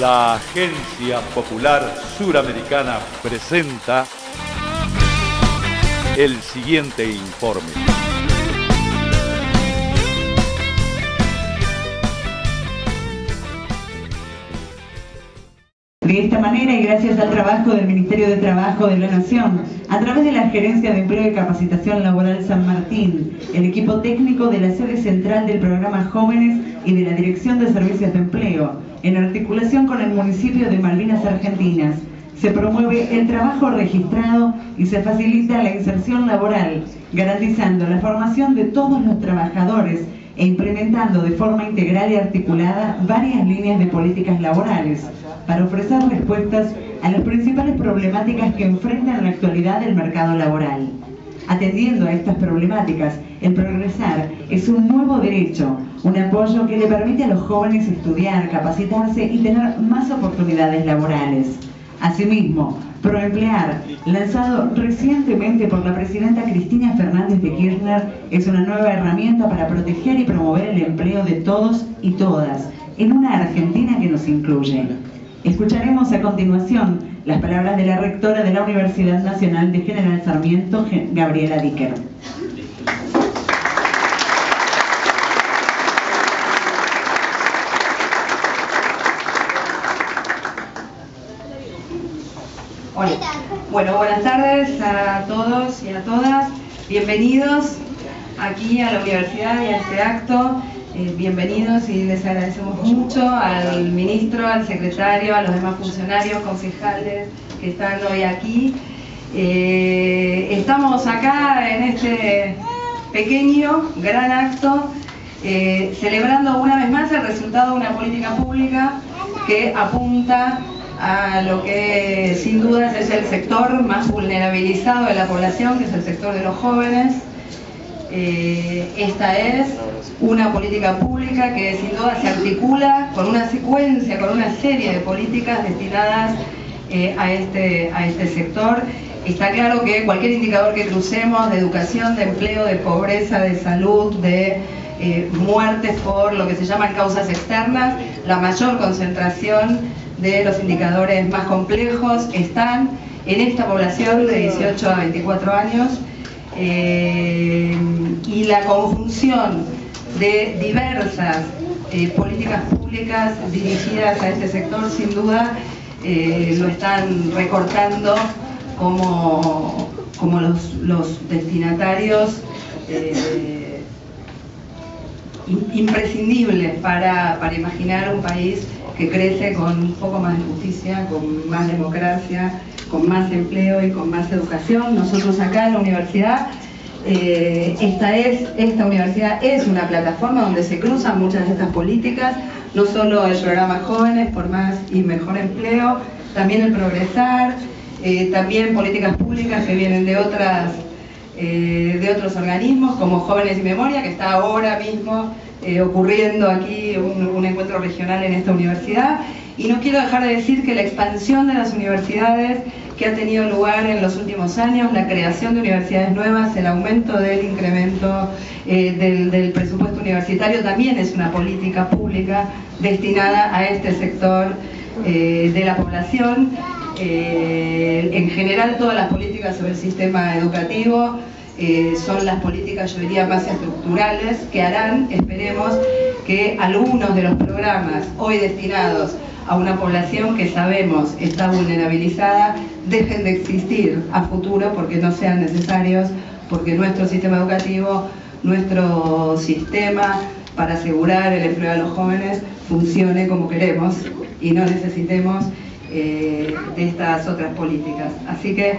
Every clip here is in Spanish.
La Agencia Popular Suramericana presenta el siguiente informe. De esta manera y gracias al trabajo del Ministerio de Trabajo de la Nación, a través de la Gerencia de Empleo y Capacitación Laboral San Martín, el equipo técnico de la sede central del programa Jóvenes y de la Dirección de Servicios de Empleo, en articulación con el municipio de Malvinas Argentinas, se promueve el trabajo registrado y se facilita la inserción laboral, garantizando la formación de todos los trabajadores e implementando de forma integral y articulada varias líneas de políticas laborales para ofrecer respuestas a las principales problemáticas que enfrenta en la actualidad el mercado laboral. Atendiendo a estas problemáticas, el progresar es un nuevo derecho, un apoyo que le permite a los jóvenes estudiar, capacitarse y tener más oportunidades laborales. Asimismo, Proemplear, lanzado recientemente por la presidenta Cristina Fernández de Kirchner, es una nueva herramienta para proteger y promover el empleo de todos y todas en una Argentina que nos incluye. Escucharemos a continuación las palabras de la rectora de la Universidad Nacional de General Sarmiento, Gabriela Dicker. Hola. Bueno, buenas tardes a todos y a todas. Bienvenidos aquí a la universidad y a este acto. Eh, bienvenidos y les agradecemos mucho al ministro, al secretario, a los demás funcionarios, concejales que están hoy aquí. Eh, estamos acá en este pequeño, gran acto, eh, celebrando una vez más el resultado de una política pública que apunta a lo que sin dudas es el sector más vulnerabilizado de la población, que es el sector de los jóvenes. Eh, esta es una política pública que sin duda se articula con una secuencia, con una serie de políticas destinadas eh, a, este, a este sector. Está claro que cualquier indicador que crucemos de educación, de empleo, de pobreza, de salud, de eh, muertes por lo que se llaman causas externas, la mayor concentración de los indicadores más complejos están en esta población de 18 a 24 años eh, y la conjunción de diversas eh, políticas públicas dirigidas a este sector sin duda lo están recortando como, como los, los destinatarios imprescindibles para, para imaginar un país que crece con un poco más de justicia, con más democracia, con más empleo y con más educación. Nosotros acá en la universidad, eh, esta, es, esta universidad es una plataforma donde se cruzan muchas de estas políticas, no solo el programa Jóvenes por Más y Mejor Empleo, también el Progresar, eh, también políticas públicas que vienen de otras eh, de otros organismos como Jóvenes y Memoria, que está ahora mismo eh, ocurriendo aquí un, encuentro regional en esta universidad. Y no quiero dejar de decir que la expansión de las universidades que ha tenido lugar en los últimos años, la creación de universidades nuevas, el aumento del incremento eh, del, presupuesto universitario, también es una política pública destinada a este sector de la población. En general, todas las políticas sobre el sistema educativo eh, son las políticas, yo diría, más estructurales que harán, esperemos, que algunos de los programas hoy destinados a una población que sabemos está vulnerabilizada dejen de existir a futuro porque no sean necesarios, porque nuestro sistema educativo, nuestro sistema para asegurar el empleo de los jóvenes funcione como queremos y no necesitemos eh, de estas otras políticas. Así que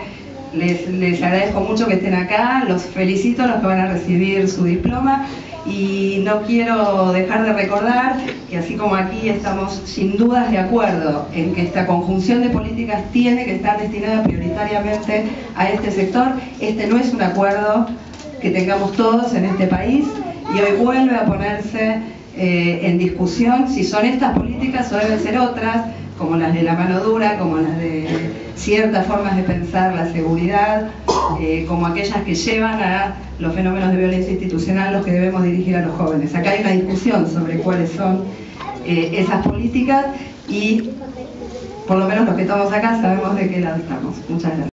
les, agradezco mucho que estén acá, los felicito a los que van a recibir su diploma y no quiero dejar de recordar que así como aquí estamos sin dudas de acuerdo en que esta conjunción de políticas tiene que estar destinada prioritariamente a este sector, este no es un acuerdo que tengamos todos en este país y hoy vuelve a ponerse eh, en discusión si son estas políticas o deben ser otras, como las de la mano dura, como las de ciertas formas de pensar la seguridad, eh, como aquellas que llevan a los fenómenos de violencia institucional los que debemos dirigir a los jóvenes. Acá hay una discusión sobre cuáles son eh, esas políticas y por lo menos los que estamos acá sabemos de qué lado estamos. Muchas gracias.